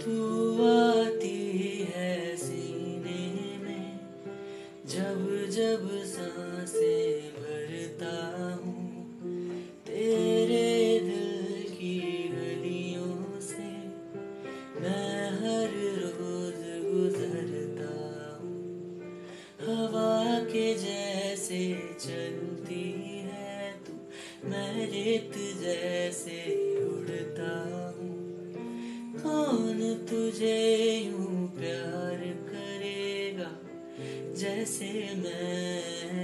आती है सीने में, जब जब साँसें भरता हूँ, तेरे दिल की गलियों से मैं हर रोज गुजरता हूँ। हवा के जैसे चलती है तू मैं रेत जैसे तुझे यूँ प्यार करेगा जैसे मैं